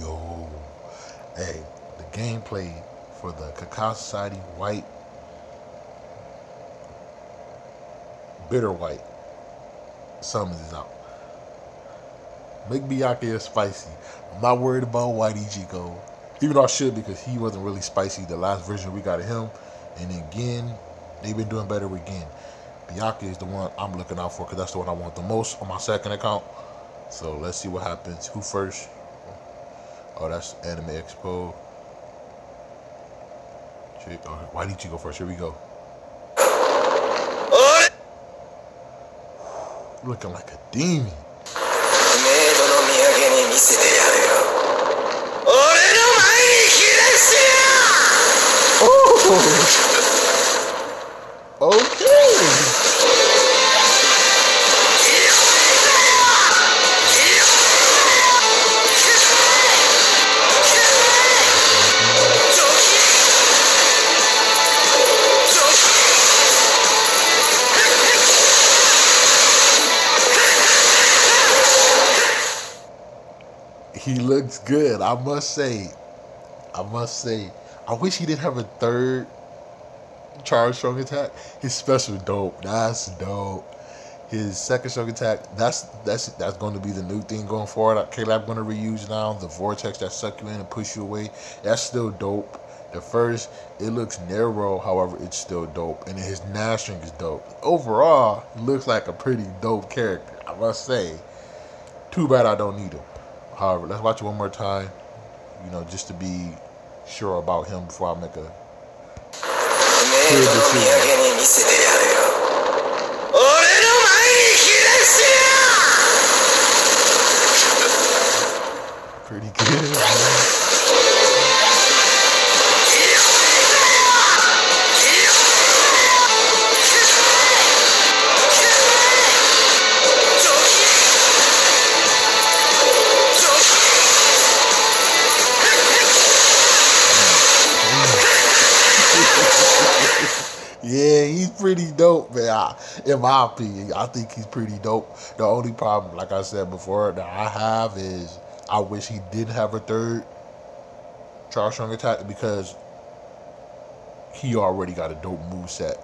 Yo, hey, the gameplay for the Cacao Society White, Bitter White summons is out. Make Byakuya is spicy. I'm not worried about White Ichigo. Even though I should because he wasn't really spicy the last version we got of him. And again, they've been doing better with Gin. Is the one I'm looking out for because that's the one I want the most on my second account. So let's see what happens. Who first? Oh, that's Anime Expo. Oh, why did you go first? Here we go. Looking like a demon. okay. He looks good, I must say. I must say. I wish he didn't have a third charge strong attack. His special dope. That's dope. His second strong attack. That's that's that's going to be the new thing going forward. Uh, K-Lab going to reuse now the vortex that suck you in and push you away. That's still dope. The first, it looks narrow, however, it's still dope. And his Nashing is dope. Overall, looks like a pretty dope character, I must say. Too bad I don't need him. However, let's watch it one more time, you know, just to be sure about him before I make a clear decision. Pretty good. pretty dope, man. I, in my opinion, I think he's pretty dope. The only problem, like I said before, that I have is I wish he did have a third charge strong attack because he already got a dope move set,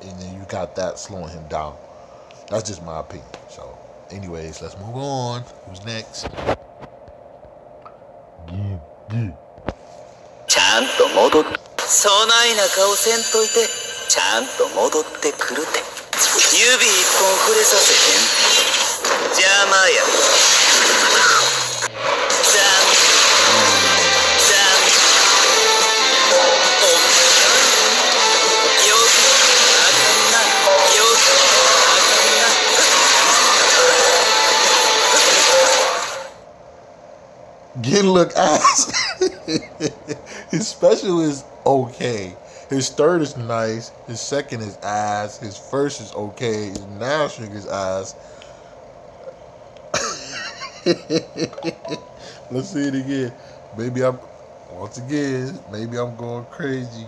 and then you got that slowing him down. That's just my opinion. So, anyways, let's move on. Who's next? Yeah, yeah. ちゃんと戻っそないな顔せんといてちゃんと戻ってくるて。指一本触れさせへん。邪魔や。ザンザンおよあかんな。よあかんな。Gin look ass. his special is okay. His third is nice. His second is ass. His first is okay. His Nashing is ass. Let's see it again. Maybe I'm once again. Maybe I'm going crazy.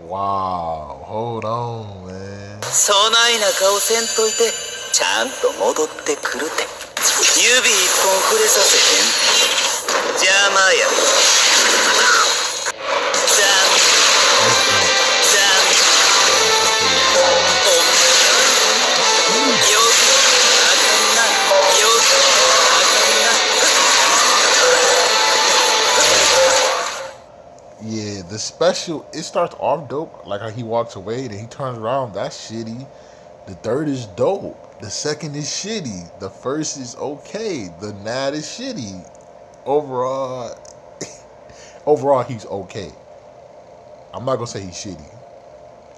Wow. Hold on, man. そないな顔せんといてちゃんと戻ってくるて指一本触れさせへん yeah, the special, it starts off dope, like how he walks away, then he turns around, that's shitty. The third is dope. The second is shitty. The first is okay. The nat is shitty. Overall, overall he's okay. I'm not gonna say he's shitty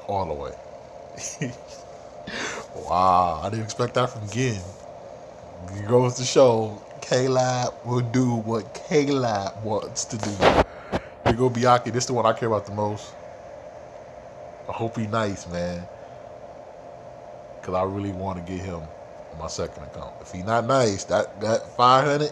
all the way. wow, I didn't expect that from Gin. It goes to show K-Lab will do what K-Lab wants to do. Here go Byakuya. This is the one I care about the most. I hope he nice, man. Cause I really want to get him my second account. If he not nice, that that 500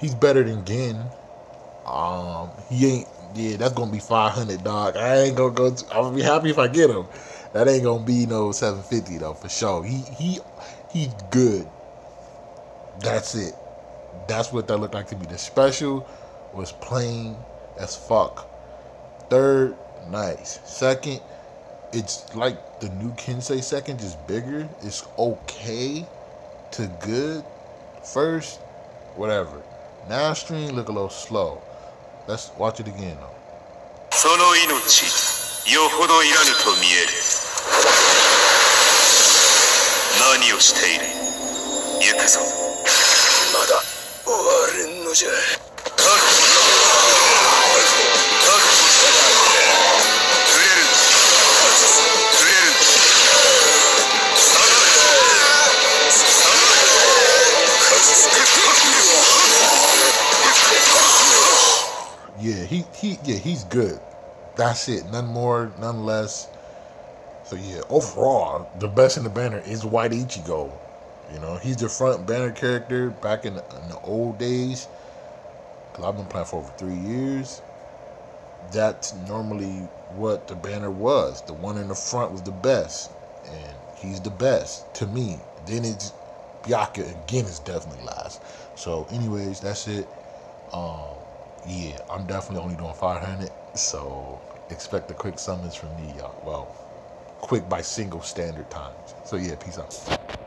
He's better than Gin. Um, he ain't. Yeah, that's gonna be five hundred, dog. I ain't gonna go. To, I'm gonna be happy if I get him. That ain't gonna be no seven fifty though for sure. He he he's good. That's it. That's what that looked like to me. The special was plain as fuck. Third, nice. Second, it's like the new Kensei second, just bigger. It's okay to good. First, whatever. Now stream look a little slow. Let's watch it again though. その命よほどいらぬと見える何をしている行くぞまだ終われんのじゃ Yeah, he he yeah, he's good. That's it. None more, none less. So yeah, overall, the best in the banner is White Ichigo. You know, he's the front banner character back in the, in the old days. Cause I've been playing for over three years. That's normally what the banner was. The one in the front was the best, and he's the best to me. Then it's Byakuya again is definitely last. So, anyways, that's it. Um, yeah, I'm definitely only doing 500, so expect the quick summons from me, y'all. Well, quick by single standard times. So yeah, peace out.